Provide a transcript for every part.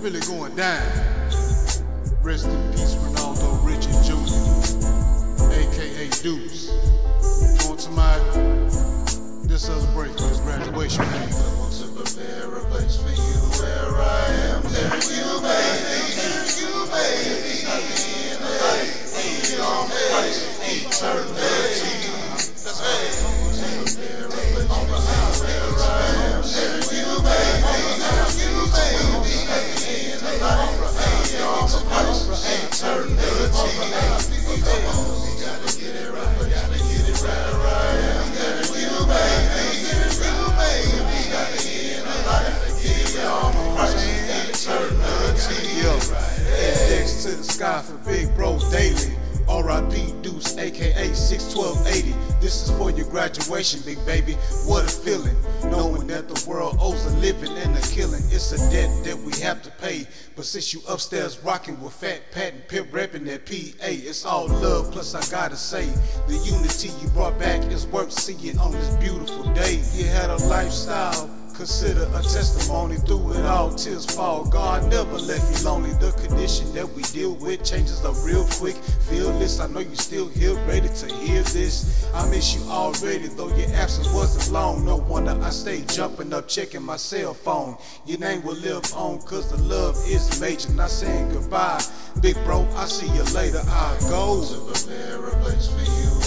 really going down. Rest in peace, Renaldo Richard Jr., aka Deuce. Going to my this celebrate for his graduation. To sky for Big Bro Daily. R.I.P. Deuce, aka 61280. This is for your graduation, big baby. What a feeling, knowing that the world owes a living and a killing. It's a debt that we have to pay. But since you upstairs rocking with Fat Pat and Pip repping that PA, it's all love. Plus, I gotta say, the unity you brought back is worth seeing on this beautiful day. You had a lifestyle. Consider a testimony through it all. Tears fall. God never left you lonely. The condition that we deal with changes up real quick. Feel this. I know you still here, ready to hear this. I miss you already, though your absence wasn't long. No wonder I stay jumping up, checking my cell phone. Your name will live on, cause the love is major. Not saying goodbye. Big bro, I see you later. I go. to Prepare a place for you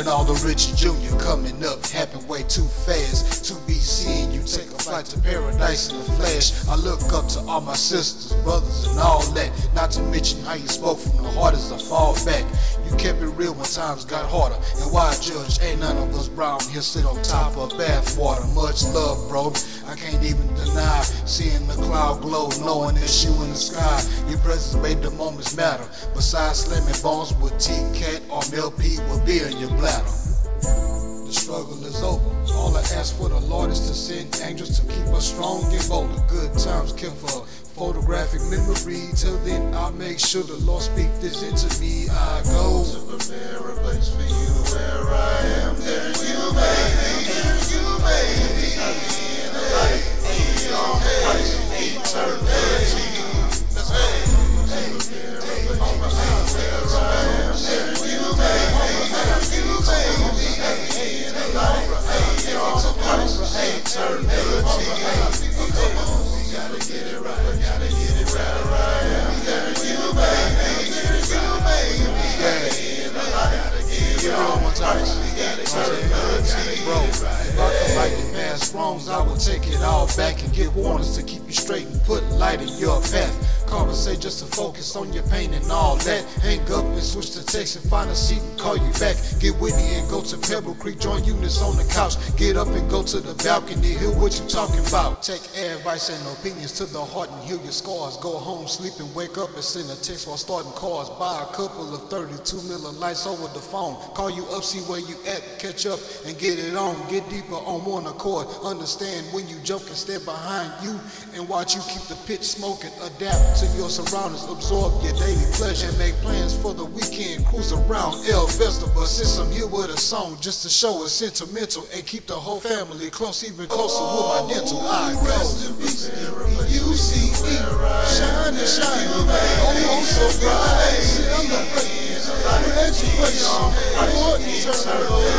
Renaldo Richard Jr. coming up, happened way too fast. To be seeing you take a flight to paradise in a flash. I look up to all my sisters, brothers, and all that. Not to mention how you spoke from the heart as I fall back. You kept it real when times got harder. And why judge? Ain't none of us brown here sit on top of bathwater. Much love, bro. I can't even deny seeing the cloud glow, knowing it's you in the sky. Your presence made the moments matter. Besides slamming bones with T-Cat or Mel P with beer in your bladder. To and bold. The good times kill for photographic memory. Till then, I'll make sure the Lord speak this into me. I go. Prepare a place for you where I am. There you baby, there you baby. Happy past wrongs, I will take it all back and give warnings to keep you straight and put light in your path. Conversate just to focus on your pain and all that. Hang up and switch to text and find a seat and call you back. Get me and go to Pebble Creek, join Eunice on the couch. Get up and go to the balcony, hear what you're talking about. Take advice and opinions to the heart and heal your scars. Go home, sleep and wake up and send a text while starting cars. Buy a couple of 32 miller lights over the phone. Call you up, see where you at, catch up and get it on. Get deeper on one accord. Understand when you joke and stand behind you and watch you keep the pitch smoking. Adapt to your surroundings, absorb your daily pleasure. Make plans for the weekend, cruise around El Festival. Since I'm here with a song just to show it's sentimental and keep the whole family close, even closer with my dental. I go. You see me shining, shining, oh, oh so bright. Celebrate graduation for eternity.